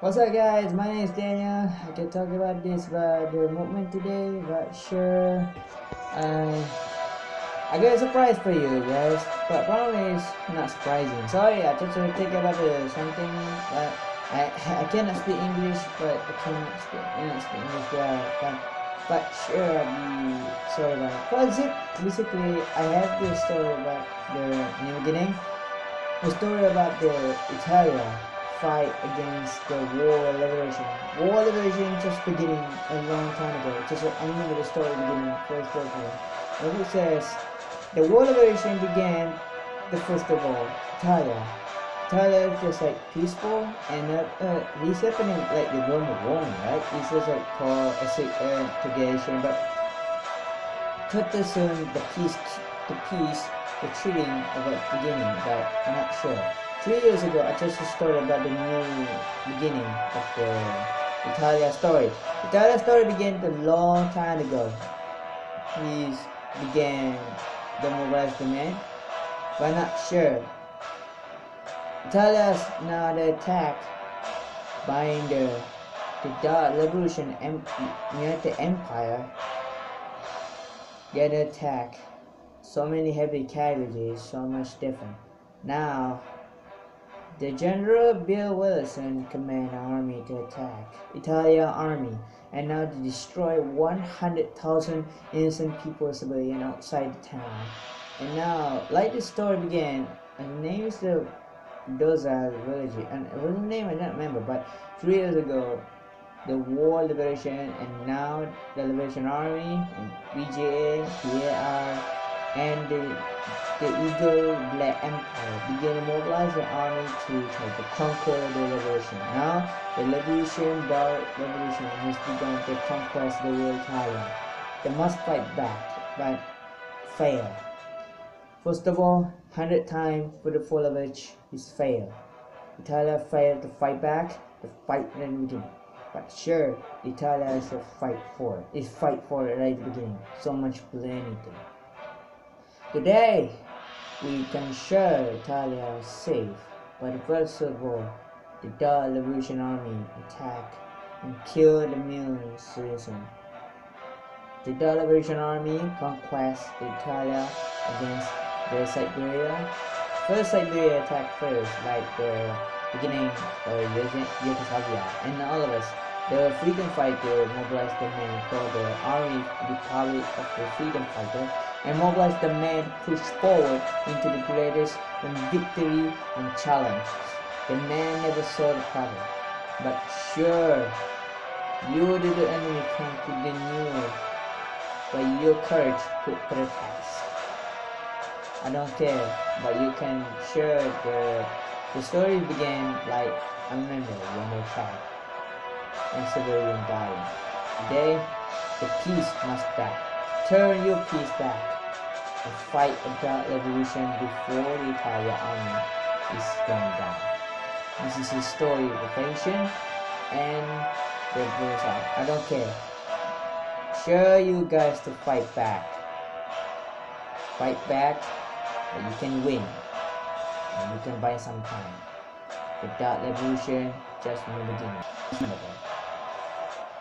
What's up guys, my name is Daniel. I can talk about this about the movement today, but sure I I got a surprise for you guys. But probably is not surprising. Sorry, I just want to take about the something but I I cannot speak English but I cannot speak, cannot speak English well. But, but sure be sorry about it. It basically I have this story about the new beginning. A story about the Italia fight against the war of liberation. War of liberation just beginning a long time ago. Just remember the story beginning first of all. And it says the war of liberation began the first of all. Italia is just like peaceful and uh, uh, this happening like the normal war, right? It's just like called a integration, but the soon the peace, the peace, the treating of the beginning, but I'm not sure. Three years ago, I just started about the new beginning of the Italia story. Italia story began a long time ago. He began the mobilized demand, but eh? not sure. Italia's now the attack by the the Dark Revolution and United Empire get attacked. So many heavy casualties, so much different. Now the General Bill Wilson command army to attack Italia army and now to destroy 100,000 innocent people civilian outside the town. And now, like the story began, and name is the Doza village, and it was a name I don't remember, but three years ago, the War Liberation, and now the Liberation Army, and BJA, PAR, and the the Eagle Black Empire began to mobilize the army to try to conquer the revolution. Now, the Liberation Dark Revolution has begun to conquest the world Italia. They must fight back, but fail. First of all, hundred times for the which is fail. Italia failed to fight back, to fight within. But sure, Italia is a fight for. Is fight for right at the beginning. So much plenty. Today, we can show Italia is safe, but first of all, the Dark Liberation Army attacked and killed the millions citizens. The Dark Liberation Army conquest Italia against the Siberia. First Siberia attacked first, like the beginning of Yugoslavia, and all of us the freedom fighter mobilized the men called the Army Republic of the Freedom Fighter and mobilized the men pushed forward into the greatest victory and challenge. The man never saw the problem, but sure, you did the enemy come to the new, but your courage put to the test. I don't care, but you can share the the story began like I remember when they tried and civilian dying. Today, the peace must back. Turn your peace back and fight a dark revolution before the Italian army is going down. This is the story of the and the out. I don't care. Show you guys to fight back. Fight back, but you can win. And you can buy some time. The dark revolution just the beginning.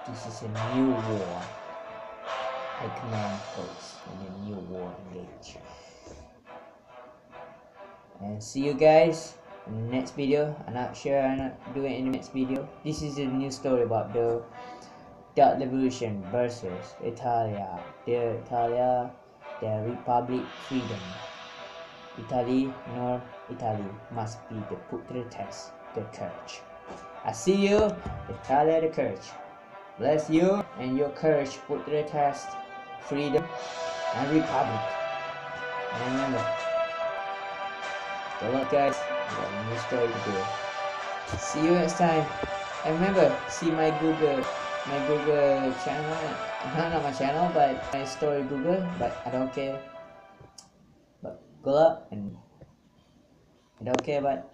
This is a new war. Folks in a new war engage. And see you guys in the next video. I'm not sure I'm not doing in the next video. This is a new story about the Dark Revolution versus Italia. The Italia, the Republic Freedom. Italy nor Italy must be the put to the test, the courage. I see you, Italia the courage. Bless you and your courage put to the test, freedom and republic. And remember, good luck guys, got a new story to do. See you next time. And remember, see my Google, my Google channel, not, not my channel, but my story Google, but I don't care. But good luck and I don't care, but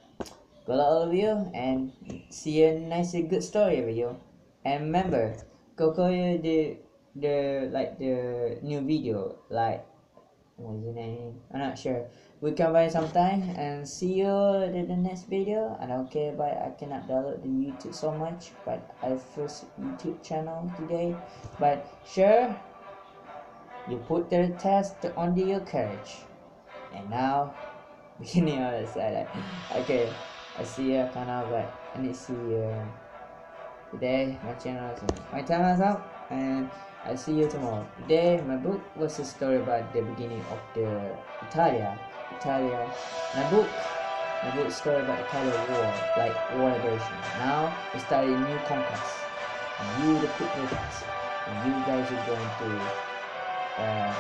good luck all of you and see a nice good story video. And remember, go call go the the like the new video like what is the name? I'm not sure. we can find sometime and see you in the next video. I don't care but i cannot download the youtube so much but i first youtube channel today. But sure you put the test on your courage. And now beginning on the side. Okay i see you kind of but i need to see you. Today my channel is my time is up and i see you tomorrow today my book was a story about the beginning of the italia Italia. My book, my book story about the Italia war, like war liberation. Now we start a new conquest, and you the picnics, and you guys are going to. Uh,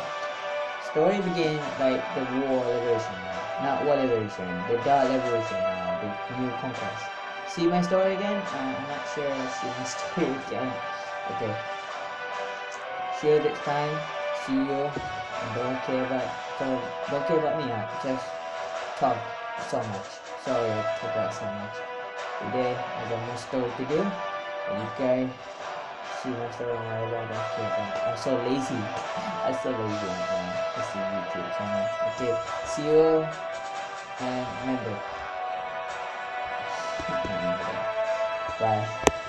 story begin like the war liberation not war liberation, the dark liberation now, the new conquest. See my story again? Uh, I'm not sure. See my story again. Okay. See you next time. See you. And don't care about don't care about me. I just talk so much. Sorry, I talk about so much. Today I got more story to do. And you guys see my story on I don't care about. I'm so lazy. I'm so lazy right now. I see YouTube channel. Okay, see you and remember Bye.